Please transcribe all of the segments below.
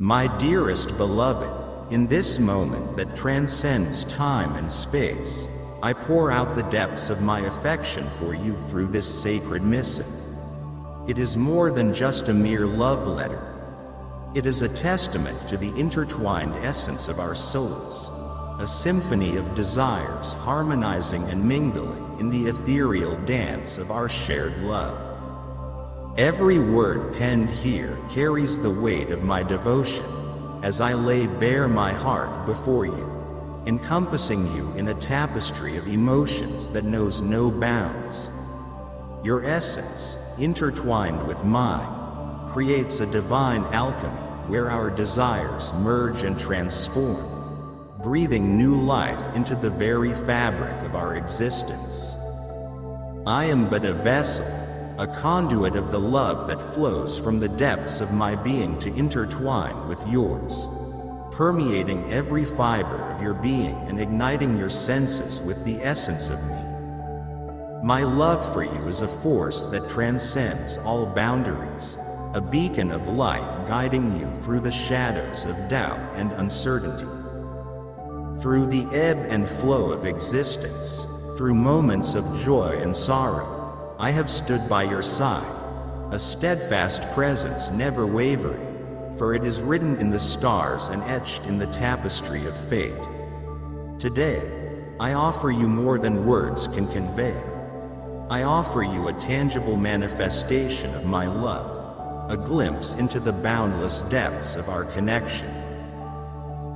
My dearest beloved, in this moment that transcends time and space, I pour out the depths of my affection for you through this sacred missive. It is more than just a mere love letter. It is a testament to the intertwined essence of our souls, a symphony of desires harmonizing and mingling in the ethereal dance of our shared love. Every word penned here carries the weight of my devotion as I lay bare my heart before you, encompassing you in a tapestry of emotions that knows no bounds. Your essence, intertwined with mine, creates a divine alchemy where our desires merge and transform, breathing new life into the very fabric of our existence. I am but a vessel a conduit of the love that flows from the depths of my being to intertwine with yours, permeating every fiber of your being and igniting your senses with the essence of me. My love for you is a force that transcends all boundaries, a beacon of light guiding you through the shadows of doubt and uncertainty. Through the ebb and flow of existence, through moments of joy and sorrow, I have stood by your side, a steadfast presence never wavering, for it is written in the stars and etched in the tapestry of fate. Today, I offer you more than words can convey. I offer you a tangible manifestation of my love, a glimpse into the boundless depths of our connection.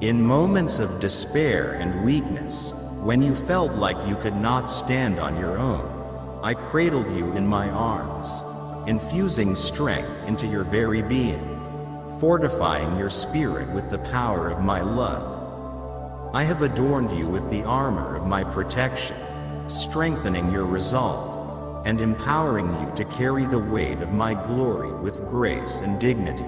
In moments of despair and weakness, when you felt like you could not stand on your own, I cradled you in my arms, infusing strength into your very being, fortifying your spirit with the power of my love. I have adorned you with the armor of my protection, strengthening your resolve, and empowering you to carry the weight of my glory with grace and dignity.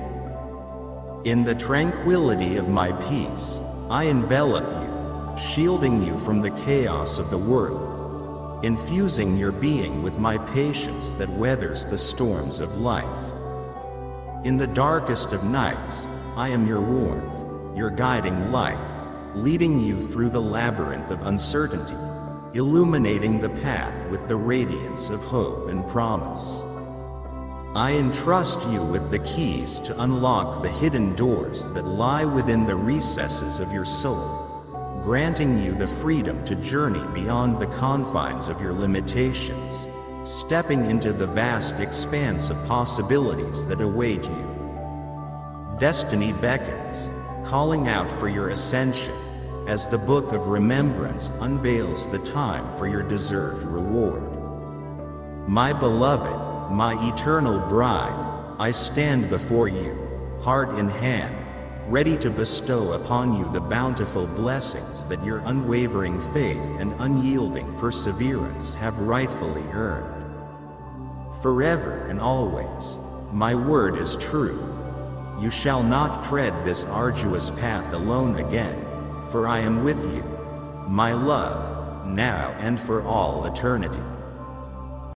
In the tranquility of my peace, I envelop you, shielding you from the chaos of the world infusing your being with my patience that weathers the storms of life. In the darkest of nights, I am your warmth, your guiding light, leading you through the labyrinth of uncertainty, illuminating the path with the radiance of hope and promise. I entrust you with the keys to unlock the hidden doors that lie within the recesses of your soul granting you the freedom to journey beyond the confines of your limitations, stepping into the vast expanse of possibilities that await you. Destiny beckons, calling out for your ascension, as the Book of Remembrance unveils the time for your deserved reward. My beloved, my eternal bride, I stand before you, heart in hand, ready to bestow upon you the bountiful blessings that your unwavering faith and unyielding perseverance have rightfully earned. Forever and always, my word is true. You shall not tread this arduous path alone again, for I am with you, my love, now and for all eternity.